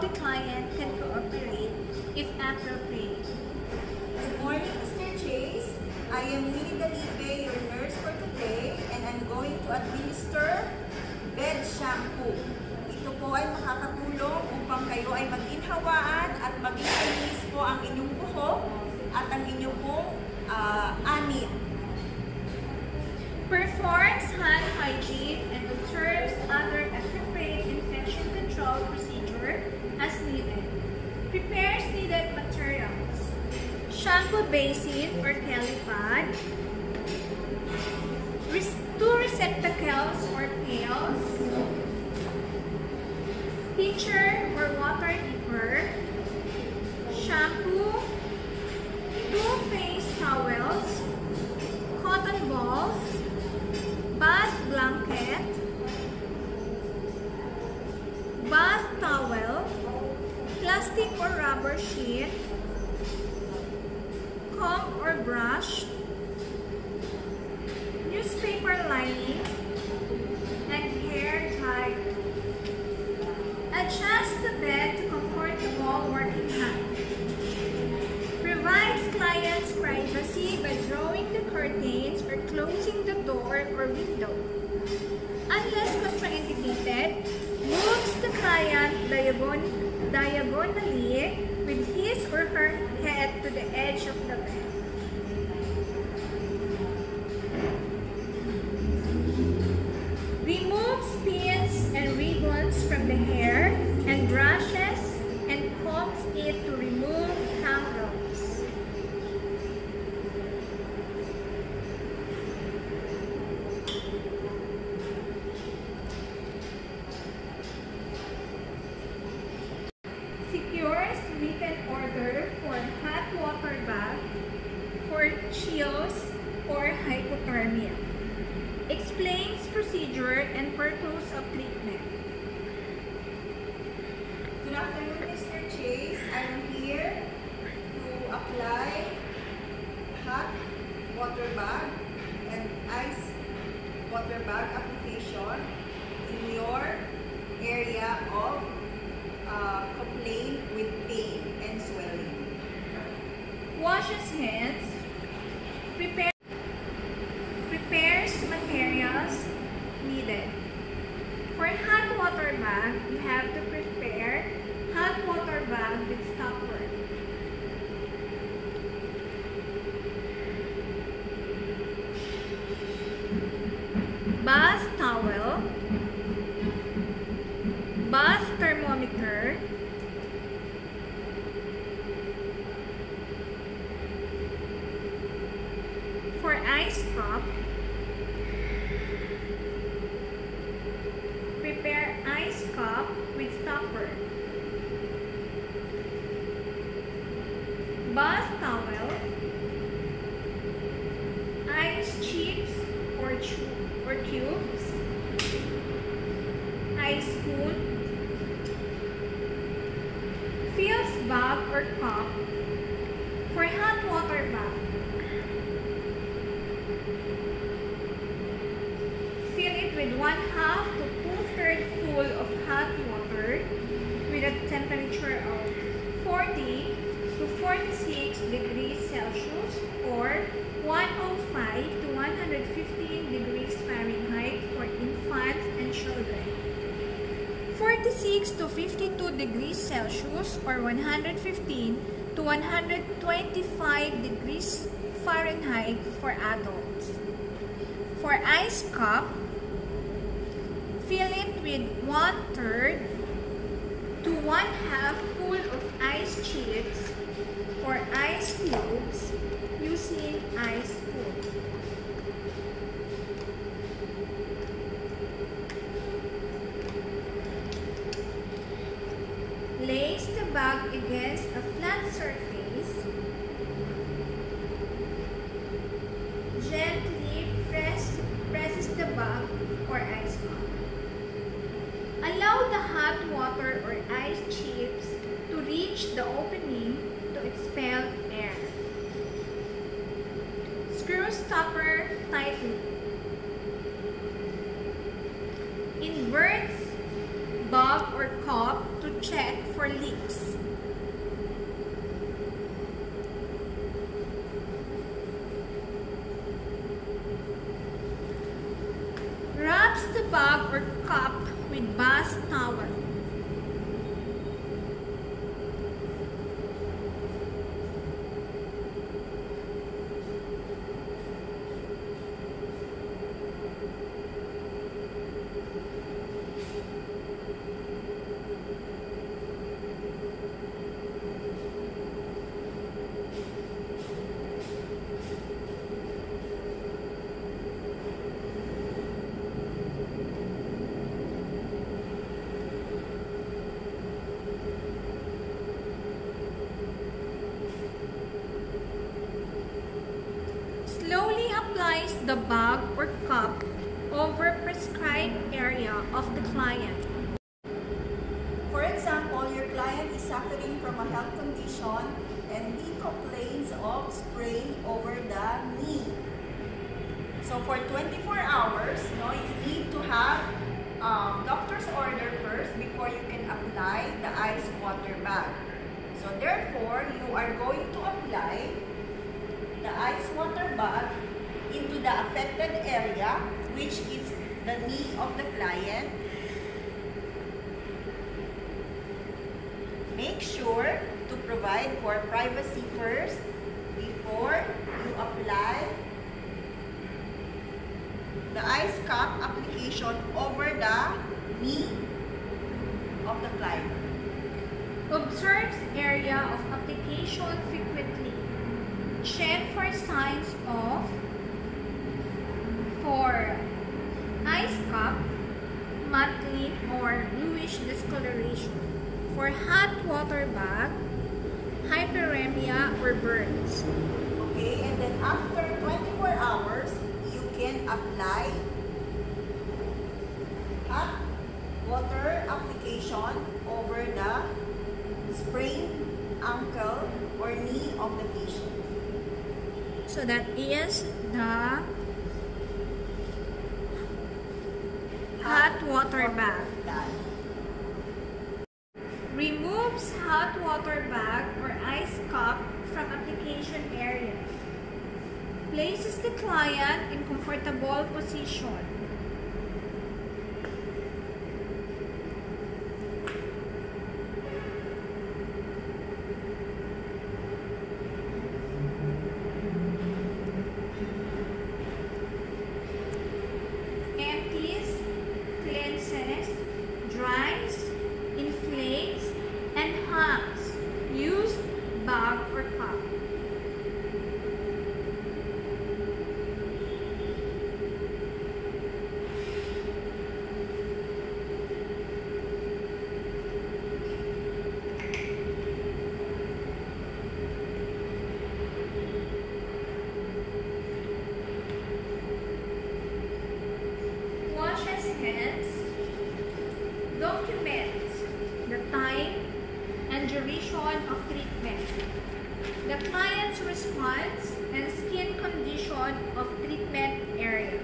the client can cooperate if appropriate. Good morning, Mr. Chase. I am Winnie Dalipe, your nurse for today, and I'm going to administer bed shampoo. Ito po ay makakatulong upang kayo ay mag-inhawaan at maging po ang inyong buhok at ang inyong pong uh, anit. Performs hand hygiene and observes Shampoo basin or pad. Two receptacles or pails. Pitcher or water brush, newspaper lining, and hair tie. Adjust the bed to comfortable working height. Provides clients privacy by drawing the curtains or closing the door or window. Unless contraindicated, moves the client diagon diagonally with his or her head to the edge of the bed. Removes pins and ribbons from the hair and brushes and combs it to remove tangles. Secures written order for hot water bath for chills or hypothermia. Explains procedure and purpose of treatment. Good afternoon, Mr. Chase. I'm here to apply hot water bag and ice water bag application in your area of uh, complaint with pain and swelling. Washes hands. Prepare, prepares materials needed. For hot water bag, you have to prepare hot water bag with stopper. Bath towel. Bath thermometer. For ice pop, prepare ice cap with stopper. Bath towel, ice chips or, or cubes, ice spoon, fills bag or cup. For hot water bath. Fill it with one half to two-thirds full of hot water with a temperature of 40 to 46 degrees Celsius or 105 to 115 degrees Fahrenheit for infants and children. 46 to 52 degrees Celsius or 115 to 125 degrees Fahrenheit for adults. For ice cap, fill it with one third to one half full of ice chips or ice cubes using ice spoon. Place the bag against a flat surface. Gently press presses the bag or ice hot water or ice chips to reach the opening to expel air. Screw stopper tightly. Inverts bag or cup to check for leaks. Wraps the bag or cup with bath towel. The bag or cup over prescribed area of the client. For example, your client is suffering from a health condition and he complains of sprain over the knee. So for 24 hours, no, you need to have um, doctor's order first before you can apply the ice water bag. So therefore, you are going to apply the ice water bag the affected area, which is the knee of the client. Make sure to provide for privacy first before you apply the ice cap application over the knee of the client. Observes area of application frequently. Check for signs of for ice cap, monthly or bluish discoloration. For hot water bag, hyperemia or burns. Okay, and then after 24 hours, you can apply hot water application over the sprained ankle or knee of the patient. So that is the hot water bag. Removes hot water bag or ice cup from application area. Places the client in comfortable position. duration of treatment, the client's response, and skin condition of treatment area.